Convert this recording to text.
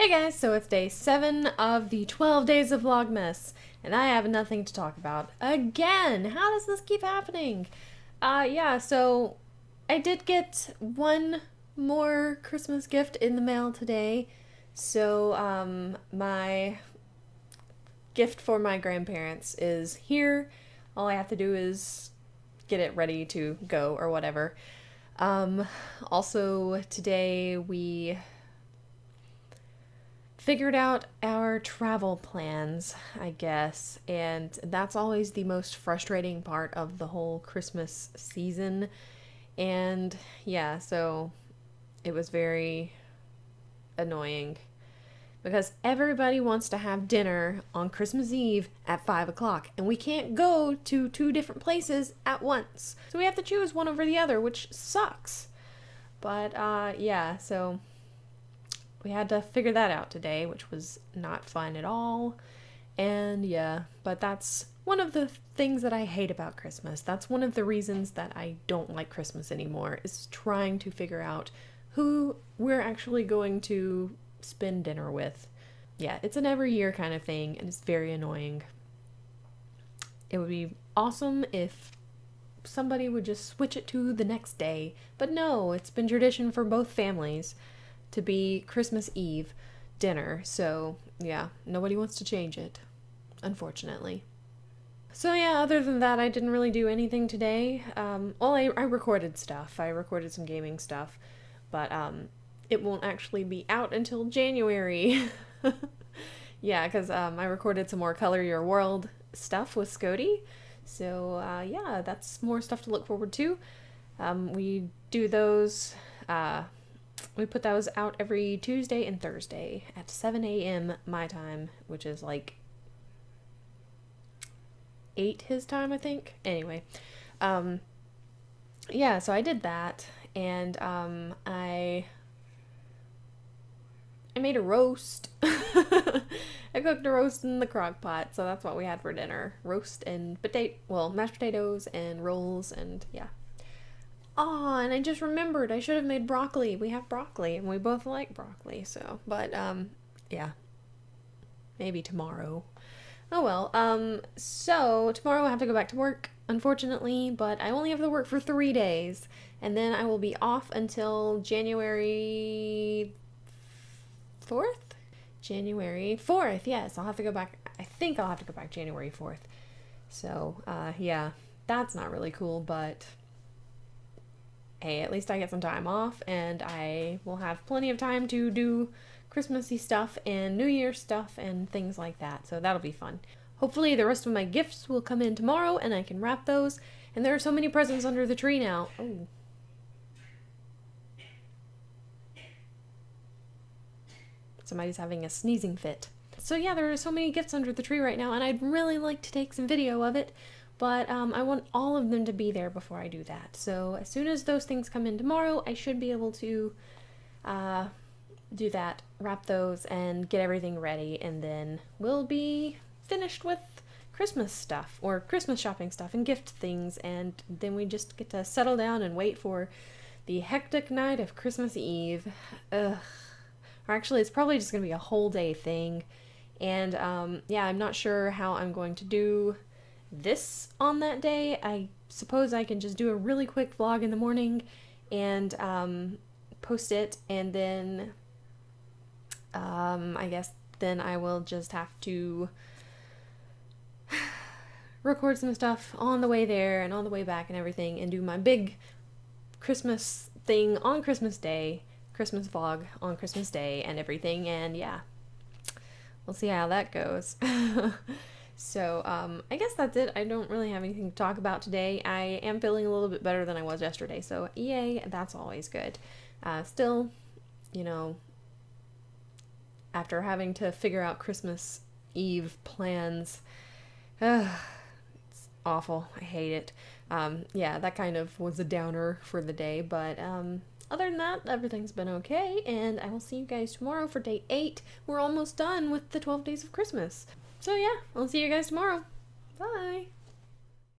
Hey guys, so it's day 7 of the 12 days of Vlogmas, and I have nothing to talk about. Again! How does this keep happening? Uh, yeah, so I did get one more Christmas gift in the mail today. So, um, my gift for my grandparents is here. All I have to do is get it ready to go or whatever. Um, also, today we figured out our travel plans, I guess, and that's always the most frustrating part of the whole Christmas season. And yeah, so it was very annoying because everybody wants to have dinner on Christmas Eve at 5 o'clock, and we can't go to two different places at once. So we have to choose one over the other, which sucks. But uh, yeah, so we had to figure that out today, which was not fun at all. And yeah, but that's one of the things that I hate about Christmas. That's one of the reasons that I don't like Christmas anymore, is trying to figure out who we're actually going to spend dinner with. Yeah, it's an every year kind of thing, and it's very annoying. It would be awesome if somebody would just switch it to the next day, but no, it's been tradition for both families to be Christmas Eve dinner. So, yeah, nobody wants to change it, unfortunately. So, yeah, other than that, I didn't really do anything today. Um, well, I, I recorded stuff. I recorded some gaming stuff, but um, it won't actually be out until January. yeah, because um, I recorded some more Color Your World stuff with Scody. So, uh, yeah, that's more stuff to look forward to. Um, we do those uh, we put those out every Tuesday and Thursday at 7 a.m. my time, which is like 8 his time, I think. Anyway, um, yeah, so I did that, and um, I I made a roast. I cooked a roast in the crock pot, so that's what we had for dinner. Roast and potato, well, mashed potatoes and rolls, and yeah, Oh, and I just remembered I should have made broccoli. We have broccoli and we both like broccoli, so but um yeah. Maybe tomorrow. Oh well. Um so tomorrow I have to go back to work, unfortunately, but I only have to work for 3 days and then I will be off until January 4th? January 4th. Yes, I'll have to go back. I think I'll have to go back January 4th. So, uh yeah, that's not really cool, but hey, at least I get some time off and I will have plenty of time to do Christmassy stuff and New Year stuff and things like that. So that'll be fun. Hopefully, the rest of my gifts will come in tomorrow and I can wrap those. And there are so many presents under the tree now. Oh. Somebody's having a sneezing fit. So, yeah, there are so many gifts under the tree right now, and I'd really like to take some video of it but um, I want all of them to be there before I do that. So as soon as those things come in tomorrow, I should be able to uh, do that, wrap those, and get everything ready, and then we'll be finished with Christmas stuff or Christmas shopping stuff and gift things, and then we just get to settle down and wait for the hectic night of Christmas Eve. Ugh. Or actually, it's probably just gonna be a whole day thing. And um, yeah, I'm not sure how I'm going to do this on that day, I suppose I can just do a really quick vlog in the morning and um, post it, and then um, I guess then I will just have to record some stuff on the way there and on the way back and everything, and do my big Christmas thing on Christmas Day, Christmas vlog on Christmas Day, and everything, and yeah, we'll see how that goes. So um, I guess that's it. I don't really have anything to talk about today. I am feeling a little bit better than I was yesterday, so yay, that's always good. Uh, still, you know, after having to figure out Christmas Eve plans, uh, it's awful. I hate it. Um, yeah, that kind of was a downer for the day, but um, other than that, everything's been okay, and I will see you guys tomorrow for day 8. We're almost done with the 12 days of Christmas. So yeah, I'll see you guys tomorrow. Bye.